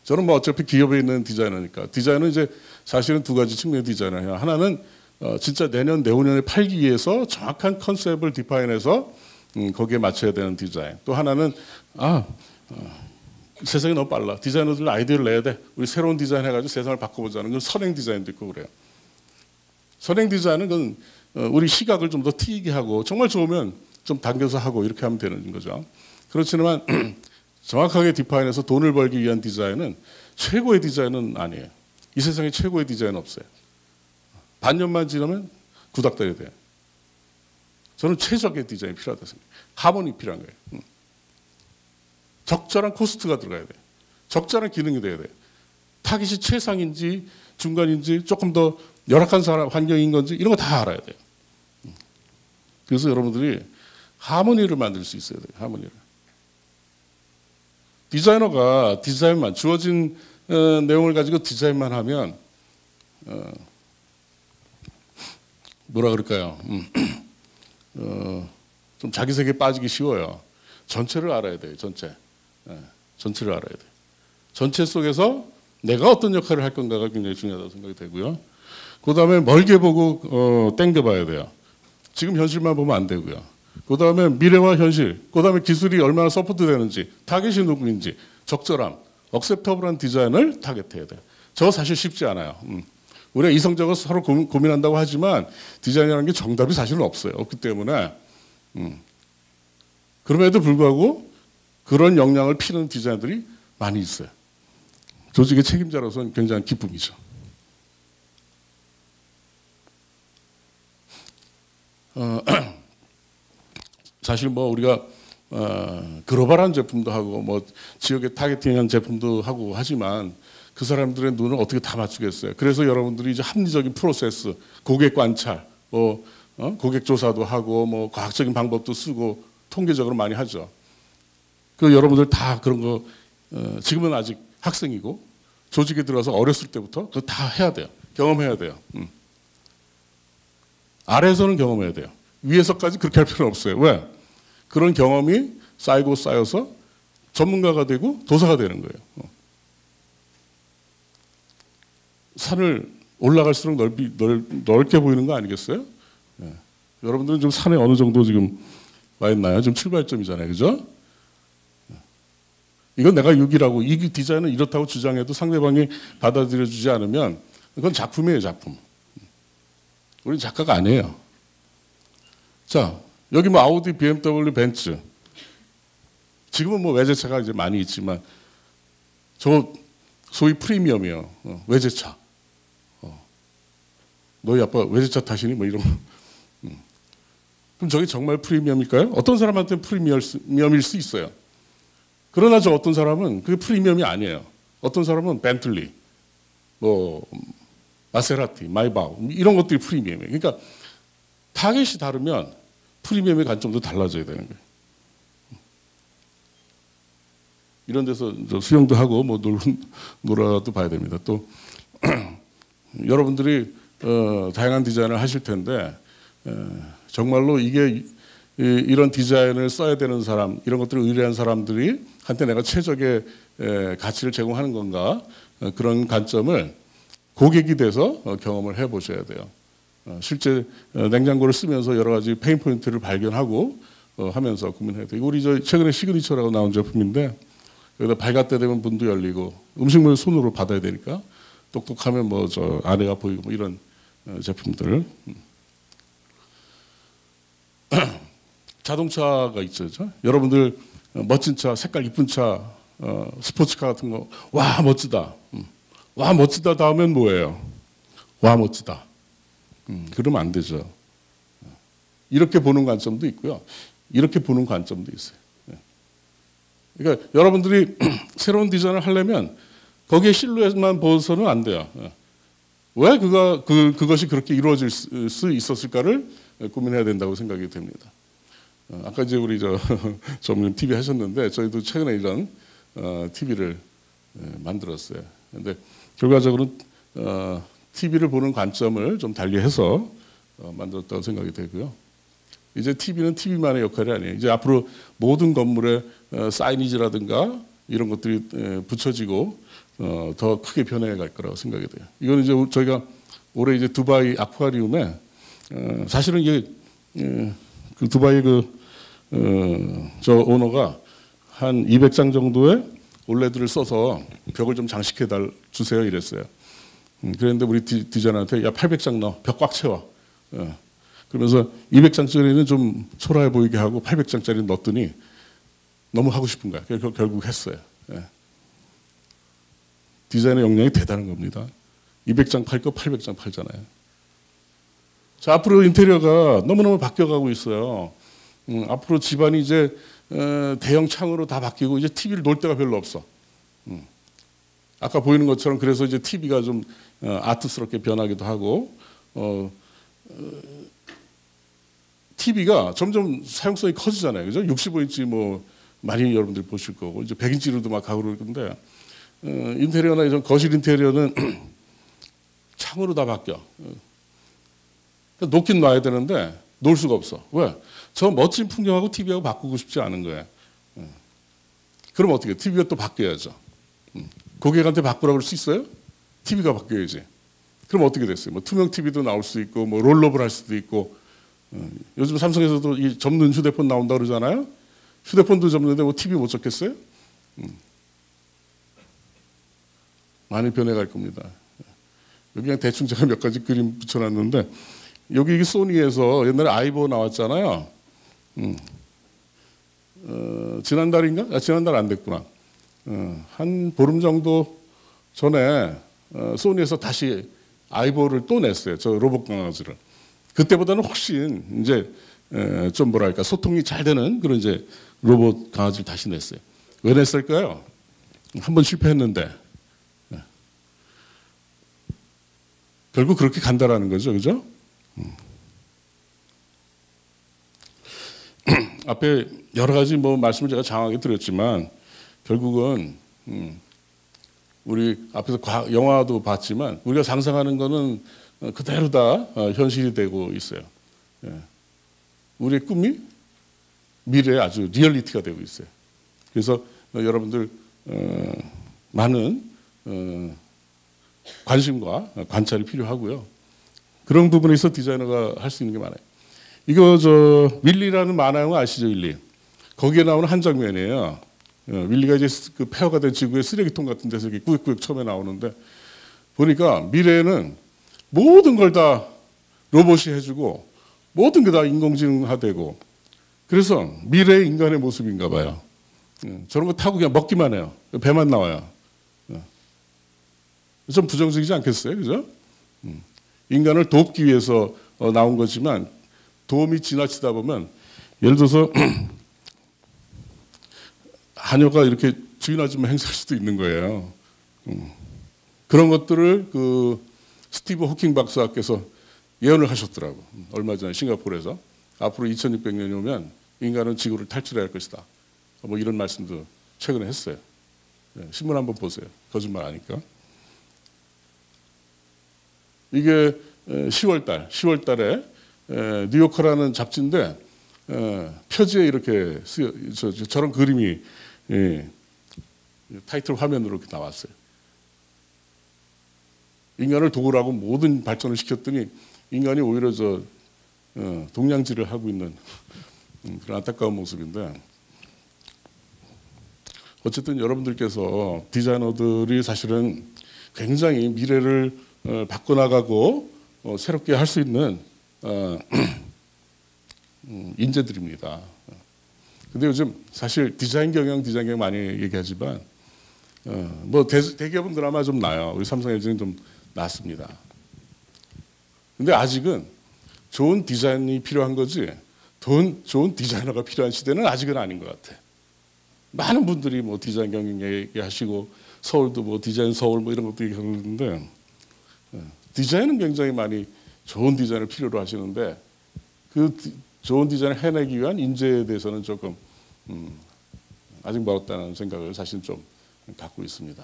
저는 뭐 어차피 기업에 있는 디자이너니까 디자인은 이제 사실은 두 가지 측면의 디자이너예요. 하나는 어, 진짜 내년 내후년에 팔기 위해서 정확한 컨셉을 디파인해서 음, 거기에 맞춰야 되는 디자인. 또 하나는 아 어, 세상이 너무 빨라. 디자이너들 아이디어를 내야 돼. 우리 새로운 디자인 해가지고 세상을 바꿔보자는 건 선행 디자인도 있고 그래요. 선행 디자인은 그건 어, 우리 시각을 좀 더 트이게 하고 정말 좋으면 좀 당겨서 하고 이렇게 하면 되는 거죠. 그렇지만 정확하게 디파인해서 돈을 벌기 위한 디자인은 최고의 디자인은 아니에요. 이 세상에 최고의 디자인 없어요. 반년만 지나면 구닥다리 돼요. 저는 최적의 디자인이 필요하다 생각해요. 하모니 필요한 거예요. 음. 적절한 코스트가 들어가야 돼요. 적절한 기능이 돼야 돼요. 타깃이 최상인지 중간인지 조금 더 열악한 사람 환경인 건지 이런 거 다 알아야 돼요. 음. 그래서 여러분들이 하모니를 만들 수 있어야 돼요. 하모니를. 디자이너가 디자인만 주어진 어, 내용을 가지고 디자인만 하면 어, 뭐라 그럴까요? 음. 어, 좀 자기 세계에 빠지기 쉬워요. 전체를 알아야 돼요. 전체. 네, 전체를 알아야 돼요. 전체 속에서 내가 어떤 역할을 할 건가가 굉장히 중요하다고 생각이 되고요. 그 다음에 멀게 보고 어, 땡겨봐야 돼요. 지금 현실만 보면 안 되고요. 그 다음에 미래와 현실, 그 다음에 기술이 얼마나 support 되는지, 타겟이 누구인지, 적절함, acceptable한 디자인을 타겟해야 돼요. 저 사실 쉽지 않아요. 음. 우리가 이성적으로 서로 고민, 한다고 하지만 디자인이라는 게 정답이 사실은 없어요. 없기 때문에 음. 그럼에도 불구하고 그런 역량을 피는 디자인들이 많이 있어요. 조직의 책임자로서는 굉장한 기쁨이죠. 어, 사실 뭐 우리가 어, 글로벌한 제품도 하고 뭐 지역에 타겟팅한 제품도 하고 하지만 그 사람들의 눈을 어떻게 다 맞추겠어요. 그래서 여러분들이 이제 합리적인 프로세스, 고객 관찰, 뭐 어? 고객 조사도 하고 뭐 과학적인 방법도 쓰고 통계적으로 많이 하죠. 그 여러분들 다 그런 거 어, 지금은 아직 학생이고 조직에 들어서 어렸을 때부터 그거 다 해야 돼요. 경험해야 돼요. 음. 아래에서는 경험해야 돼요. 위에서까지 그렇게 할 필요는 없어요. 왜? 그런 경험이 쌓이고 쌓여서 전문가가 되고 도사가 되는 거예요. 어. 산을 올라갈수록 넓이, 넓, 넓게 보이는 거 아니겠어요? 예. 여러분들은 좀 산에 어느 정도 지금 와 있나요? 지금 출발점이잖아요. 그죠? 예. 이건 내가 6이라고 이 디자인은 이렇다고 주장해도 상대방이 받아들여주지 않으면 그건 작품이에요, 작품. 우리 작가가 아니에요. 자, 여기 뭐 아우디, BMW, 벤츠. 지금은 뭐 외제차가 이제 많이 있지만 저 소위 프리미엄이요. 어, 외제차. 어. 너희 아빠 외제차 타시니? 뭐 이런. 음. 그럼 저게 정말 프리미엄일까요? 어떤 사람한테는 프리미엄일 수 있어요. 그러나 저 어떤 사람은 그게 프리미엄이 아니에요. 어떤 사람은 벤틀리, 뭐 마세라티, 마이바흐 이런 것들이 프리미엄이에요. 그러니까 타겟이 다르면 프리미엄의 관점도 달라져야 되는 거예요. 이런 데서 수영도 하고 뭐 놀, 놀아도 봐야 됩니다. 또 여러분들이 어, 다양한 디자인을 하실 텐데 에, 정말로 이게 이, 이런 디자인을 써야 되는 사람 이런 것들을 의뢰한 사람들이 한테 내가 최적의 에, 가치를 제공하는 건가 어, 그런 관점을 고객이 돼서 어, 경험을 해보셔야 돼요. 어, 실제 어, 냉장고를 쓰면서 여러 가지 pain point를 발견하고 어, 하면서 고민해야 돼요. 우리 저 최근에 시그니처라고 나온 제품인데 여기다 발갓대 되면 문도 열리고 음식물 손으로 받아야 되니까 똑똑하면 뭐 저 아내가 보이고 뭐 이런 어, 제품들. 음. 자동차가 있죠. 그죠? 여러분들 어, 멋진 차, 색깔 이쁜 차, 어, 스포츠카 같은 거, 와 멋지다. 음. 와 멋지다 다음엔 뭐예요? 와 멋지다. 음, 그러면 안 되죠. 이렇게 보는 관점도 있고요. 이렇게 보는 관점도 있어요. 예. 그러니까 여러분들이 새로운 디자인을 하려면 거기에 실루엣만 보서는 안 돼요. 예. 왜 그가 그 그것이 그렇게 이루어질 수 있었을까를 고민해야 된다고 생각이 됩니다. 어, 아까 이제 우리 저 전문 TV 하셨는데 저희도 최근에 이런 어, TV를 예, 만들었어요. 근데 결과적으로 어, TV를 보는 관점을 좀 달리해서 어, 만들었다고 생각이 되고요. 이제 TV는 TV만의 역할이 아니에요. 이제 앞으로 모든 건물에 어, 사이니지라든가 이런 것들이 에, 붙여지고 어, 더 크게 변해갈 거라고 생각이 돼요. 이거는 이제 저희가 올해 이제 두바이 아쿠아리움에 어, 사실은 이게 에, 그 두바이 그 저 어, 오너가 한 200장 정도의 올레드를 써서 벽을 좀 장식해 달 주세요 이랬어요. 음, 그랬는데 우리 디, 디자이너한테 야 800장 넣어 벽 꽉 채워. 어. 그러면서 200장짜리는 좀 초라해 보이게 하고 800장짜리 넣었더니 너무 하고 싶은 거야. 그래서 결국 했어요. 예. 디자인의 역량이 대단한 겁니다. 200장 팔 거 800장 팔잖아요. 자, 앞으로 인테리어가 너무너무 바뀌어가고 있어요. 음, 앞으로 집안이 이제 어, 대형 창으로 다 바뀌고 이제 TV를 놓을 데가 별로 없어. 음. 아까 보이는 것처럼 그래서 이제 TV가 좀 어, 아트스럽게 변하기도 하고 어, TV가 점점 사용성이 커지잖아요. 그죠? 65인치 뭐 많이 여러분들 보실 거고 이제 100인치로도 막 가고 그러는데 어, 인테리어나 이런 거실 인테리어는 창으로 다 바뀌어. 어. 그러니까 놓긴 놔야 되는데 놓을 수가 없어. 왜? 저 멋진 풍경하고 TV하고 바꾸고 싶지 않은 거예요. 어. 그럼 어떻게? TV가 또 바뀌어야죠. 음. 고객한테 바꾸라고 할 수 있어요? TV가 바뀌어야지. 그럼 어떻게 됐어요? 뭐 투명 TV도 나올 수 있고, 뭐 롤러블 할 수도 있고, 어, 요즘 삼성에서도 이 접는 휴대폰 나온다 그러잖아요. 휴대폰도 접는데 뭐 TV 못 접겠어요? 음. 많이 변해갈 겁니다. 여기 그냥 대충 제가 몇 가지 그림 붙여놨는데 여기 소니에서 옛날에 아이보 나왔잖아요. 음. 어, 지난달인가? 아, 지난달 안 됐구나. 어, 한 보름 정도 전에 어, 소니에서 다시 아이보를 또 냈어요. 저 로봇 강아지를. 그때보다는 훨씬 이제 좀 뭐랄까 소통이 잘 되는 그런 이제 로봇 강아지를 다시 냈어요. 왜 냈을까요? 한 번 실패했는데 네. 결국 그렇게 간다라는 거죠, 그죠? 음. 앞에 여러 가지 뭐 말씀을 제가 장하게 드렸지만 결국은 음, 우리 앞에서 과, 영화도 봤지만 우리가 상상하는 거는 어, 그대로 다 어, 현실이 되고 있어요. 예. 우리의 꿈이 미래에 아주 리얼리티가 되고 있어요. 그래서 어, 여러분들 어, 많은 어, 관심과 관찰이 필요하고요. 그런 부분에 서 디자이너가 할 수 있는 게 많아요. 이거 저 월-E라는 만화 영화 아시죠, 월-E? 거기에 나오는 한 장면이에요. 어, 월-E가 이제 그 폐허가 된 지구의 쓰레기통 같은 데서 이렇게 꾸역꾸역 처음에 나오는데 보니까 미래에는 모든 걸 다 로봇이 해주고 모든 게 다 인공지능화되고 그래서 미래의 인간의 모습인가 봐요. 예, 저런 거 타고 그냥 먹기만 해요. 배만 나와요. 예. 좀 부정적이지 않겠어요, 그죠? 음. 인간을 돕기 위해서 어, 나온 거지만 도움이 지나치다 보면 예를 들어서 하녀가 이렇게 주인 아줌마 행세할 수도 있는 거예요. 음. 그런 것들을 그 스티브 호킹 박사께서 예언을 하셨더라고. 음, 얼마 전에 싱가포르에서 앞으로 2600년이 오면 인간은 지구를 탈출해야 할 것이다. 뭐 이런 말씀도 최근에 했어요. 예, 신문 한번 보세요. 거짓말 아니까. 이게 10월 달, 10월 달에 에, 뉴요커라는 잡지인데 에, 표지에 이렇게 쓰여, 저, 저, 저런 그림이 예, 타이틀 화면으로 이렇게 나왔어요. 인간을 도구라고 모든 발전을 시켰더니 인간이 오히려 저 어, 동양질을 하고 있는 음, 그런 안타까운 모습인데 어쨌든 여러분들께서 디자이너들이 사실은 굉장히 미래를 어, 바꿔나가고 어, 새롭게 할 수 있는 어, 음, 인재들입니다. 근데 요즘 사실 디자인 경영, 디자인 경영 많이 얘기하지만 어, 뭐 대, 대기업은 그나마 좀 나요. 우리 삼성 LG는 좀 낫습니다. 근데 아직은 좋은 디자인이 필요한 거지 돈, 좋은 디자이너가 필요한 시대는 아직은 아닌 것 같아. 많은 분들이 뭐 디자인 경영 얘기하시고 서울도 뭐 디자인 서울 뭐 이런 것도 얘기하는데 어, 디자인은 굉장히 많이 좋은 디자인을 필요로 하시는데 그 디, 좋은 디자인을 해내기 위한 인재에 대해서는 조금 음, 아직 멀었다는 생각을 사실 좀 갖고 있습니다.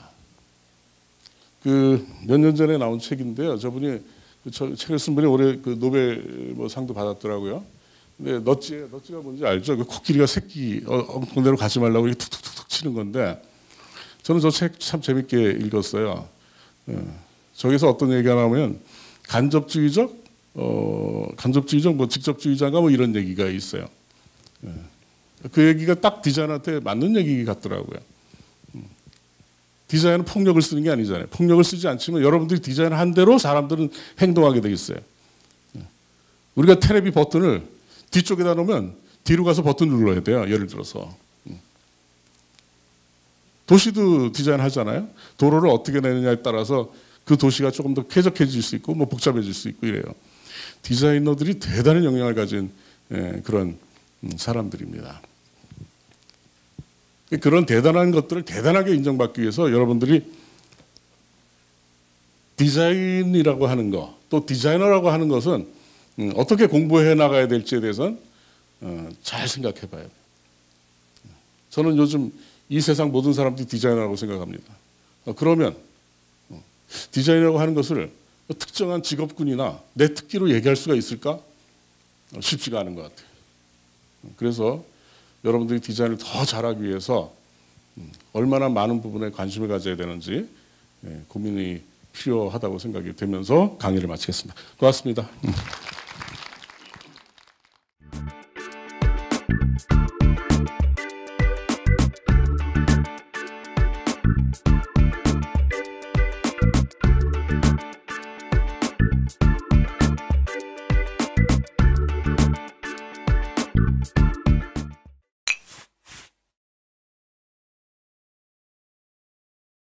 그 몇 년 전에 나온 책인데요. 저분이 그 책을 쓴 분이 올해 그 노벨 뭐 상도 받았더라고요. 근데 넛지 넛지가 뭔지 알죠? 그 코끼리가 새끼 어, 엉덩대로 가지 말라고 이렇게 툭툭툭툭 치는 건데 저는 저 책 참 재밌게 읽었어요. 예. 저기서 어떤 얘기가 나오면 간접주의적, 어, 간접주의적, 뭐 직접주의자가 뭐 이런 얘기가 있어요. 예. 그 얘기가 딱 디자인한테 맞는 얘기 같더라고요. 음. 디자인은 폭력을 쓰는 게 아니잖아요. 폭력을 쓰지 않지만 여러분들이 디자인한 대로 사람들은 행동하게 돼 있어요. 예. 우리가 테레비 버튼을 뒤쪽에다 놓으면 뒤로 가서 버튼 눌러야 돼요. 예를 들어서. 음. 도시도 디자인 하잖아요. 도로를 어떻게 내느냐에 따라서 그 도시가 조금 더 쾌적해질 수 있고 뭐 복잡해질 수 있고 이래요. 디자이너들이 대단한 영향을 가진 예, 그런 음, 사람들입니다. 그런 대단한 것들을 대단하게 인정받기 위해서 여러분들이 디자인이라고 하는 것, 또 디자이너라고 하는 것은 음, 어떻게 공부해 나가야 될지에 대해서는 어, 잘 생각해 봐야 돼요. 저는 요즘 이 세상 모든 사람들이 디자이너라고 생각합니다. 어, 그러면 디자이너라고 하는 것을 특정한 직업군이나 내 특기로 얘기할 수가 있을까? 쉽지가 않은 것 같아요. 그래서 여러분들이 디자인을 더 잘하기 위해서 얼마나 많은 부분에 관심을 가져야 되는지 고민이 필요하다고 생각이 되면서 강의를 마치겠습니다. 고맙습니다.